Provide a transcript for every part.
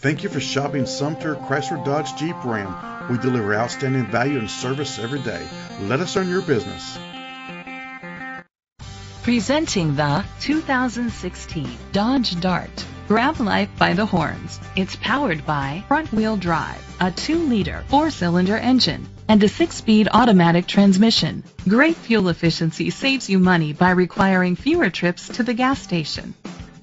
Thank you for shopping Sumter Chrysler Dodge Jeep Ram. We deliver outstanding value and service every day. Let us earn your business. Presenting the 2016 Dodge Dart. Grab life by the horns. It's powered by front-wheel drive, a 2-liter 4-cylinder engine, and a 6-speed automatic transmission. Great fuel efficiency saves you money by requiring fewer trips to the gas station.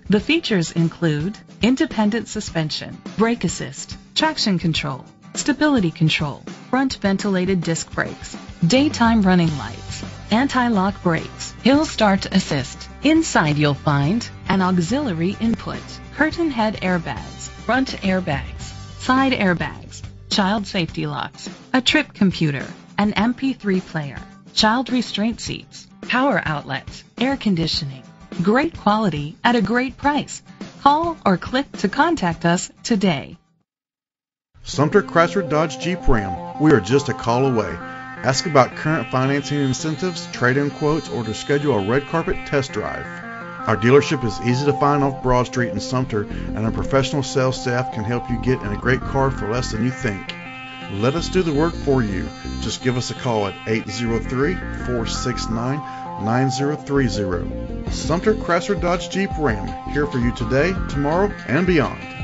The features include independent suspension, brake assist, traction control, stability control, front ventilated disc brakes, daytime running lights, anti-lock brakes, hill start assist. Inside you'll find an auxiliary input, curtain head airbags, front airbags, side airbags, child safety locks, a trip computer, an MP3 player, child restraint seats, power outlets, air conditioning, Great quality at a great price. Call or click to contact us today. Sumter Chrysler Dodge Jeep Ram. We are just a call away. Ask about current financing incentives, trade-in quotes, or to schedule a red carpet test drive. Our dealership is easy to find off Broad Street in Sumter, and our professional sales staff can help you get in a great car for less than you think. Let us do the work for you. Just give us a call at 803 469 9030. Sumter Chrysler Dodge Jeep Ram, here for you today, tomorrow, and beyond.